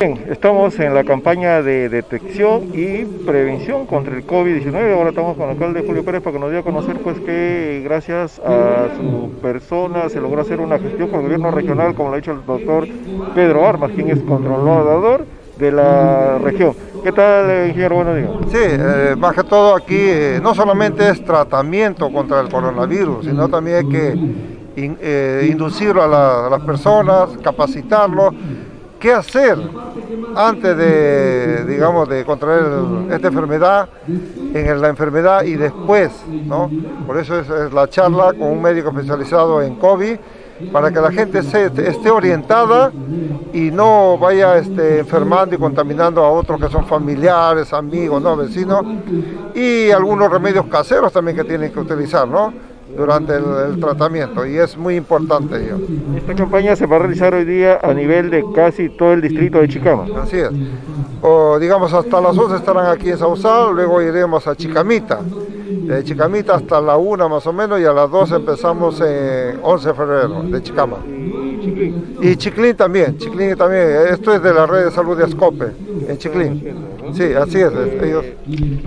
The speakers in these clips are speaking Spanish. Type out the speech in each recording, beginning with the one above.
Bien, estamos en la campaña de detección y prevención contra el COVID-19. Ahora estamos con el alcalde Julio Pérez para que nos dé a conocer pues que gracias a su persona se logró hacer una gestión con el gobierno regional, como lo ha dicho el doctor Pedro Armas, quien es controlador de la región. ¿Qué tal, ingeniero? Buenos días. Sí, eh, más que todo aquí eh, no solamente es tratamiento contra el coronavirus, sino también hay que eh, inducirlo a, a las personas, capacitarlos qué hacer antes de, digamos, de contraer esta enfermedad, en la enfermedad y después, ¿no? Por eso es, la charla con un médico especializado en COVID, para que la gente esté orientada y no vaya este, enfermando y contaminando a otros que son familiares, amigos, ¿no? vecinos, y algunos remedios caseros también que tienen que utilizar, ¿no? Durante el, tratamiento y es muy importante ello. Esta campaña se va a realizar hoy día a nivel de casi todo el distrito de Chicama. Así es. O digamos hasta las 11 estarán aquí en Sausal, luego iremos a Chicamita. De Chicamita hasta la 1 más o menos y a las 2 empezamos en 11 de febrero de Chicama. Y Chiclín también, Chiclín también. Esto es de la red de salud de Ascope, en Chiclín. Sí, así es. Ellos...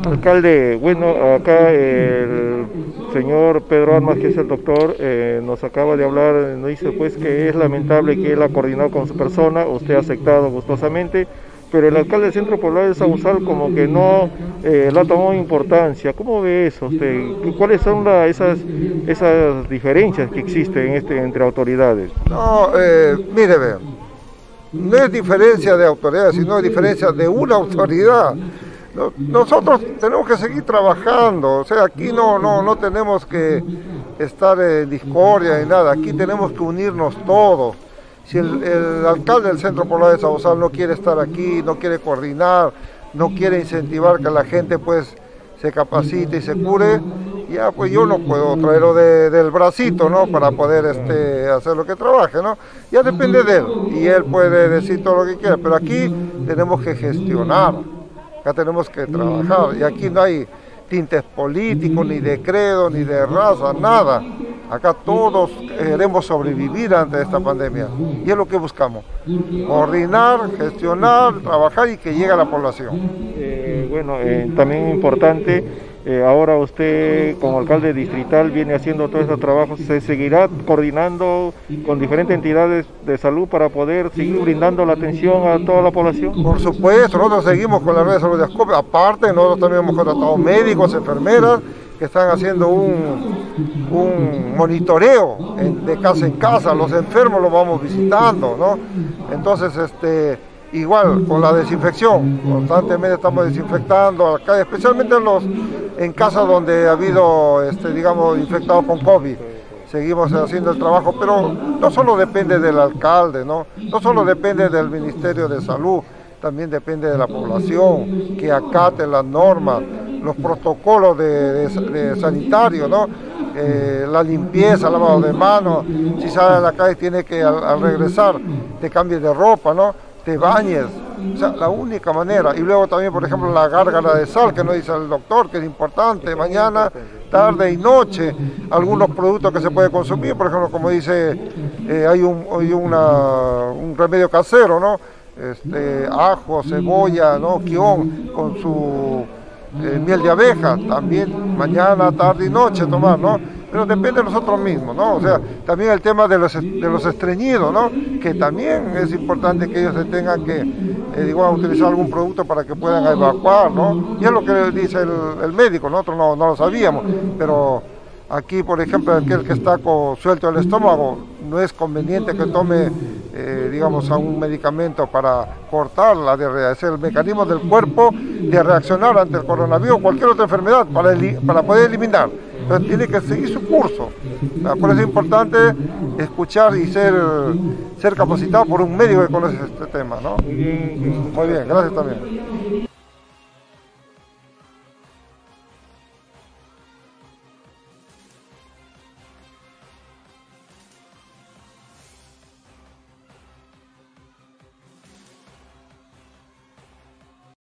Alcalde, bueno, acá el señor Pedro Armas, que es el doctor, eh, nos acaba de hablar, nos dice pues que es lamentable que él ha coordinado con su persona, usted ha aceptado gustosamente, pero el alcalde del Centro Poblado de Sausal como que no eh, la tomó importancia. ¿Cómo ve eso usted? ¿Cuáles son esas, esas diferencias que existen este, entre autoridades? No, eh, mire, ve, no es diferencia de autoridades, sino diferencia de una autoridad. Nosotros tenemos que seguir trabajando, o sea, aquí no, no, no tenemos que estar en discordia ni nada, aquí tenemos que unirnos todos. Si el, alcalde del Centro Polar de Sabozal no quiere estar aquí, no quiere coordinar, no quiere incentivar que la gente pues se capacite y se cure, ya pues yo no puedo traerlo del bracito, ¿no? Para poder este, hacer lo que trabaje, ¿no? Ya depende de él y él puede decir todo lo que quiera, pero aquí tenemos que gestionar acá tenemos que trabajar y aquí no hay tintes políticos, ni de credo, ni de raza, nada. Acá todos queremos sobrevivir ante esta pandemia y es lo que buscamos, coordinar, gestionar, trabajar y que llegue a la población. Eh, bueno, eh, también importante eh, ahora usted como alcalde distrital viene haciendo todo este trabajo, ¿se seguirá coordinando con diferentes entidades de salud para poder seguir brindando la atención a toda la población? Por supuesto, nosotros seguimos con la red de salud de Ascope, aparte nosotros también hemos contratado médicos, enfermeras, que están haciendo un, monitoreo de casa en casa, los enfermos los vamos visitando, ¿no? Entonces, este igual con la desinfección, constantemente estamos desinfectando acá, especialmente en los en casas donde ha habido este digamos infectados con COVID. Seguimos haciendo el trabajo, pero no solo depende del alcalde, no, no solo depende del Ministerio de Salud, también depende de la población que acate las normas, los protocolos de, sanitario, ¿no? Eh, la limpieza, lavado de manos, si sale a la calle tiene que al, regresar te cambie de ropa, ¿no? te bañes. O sea, la única manera. Y luego también, por ejemplo, la gárgara de sal, que nos dice el doctor, que es importante, mañana, tarde y noche. Algunos productos que se puede consumir, por ejemplo, como dice, eh, hay, un, un remedio casero, ¿no? Este, ajo, cebolla, ¿no? Quión, con su eh, miel de abeja, también mañana, tarde y noche tomar, ¿no? pero depende de nosotros mismos, ¿no? O sea, también el tema de los, de los estreñidos, ¿no? Que también es importante que ellos se tengan que, eh, utilizar algún producto para que puedan evacuar, ¿no? Y es lo que dice el, médico, nosotros no, no, lo sabíamos, pero aquí, por ejemplo, aquel que está con, suelto el estómago, no es conveniente que tome, eh, digamos, un medicamento para cortar la diarrea, es el mecanismo del cuerpo de reaccionar ante el coronavirus o cualquier otra enfermedad para, para poder eliminar pero tiene que seguir su curso. Por eso es importante escuchar y ser, ser capacitado por un médico que conoce este tema. ¿no? Muy bien, gracias también.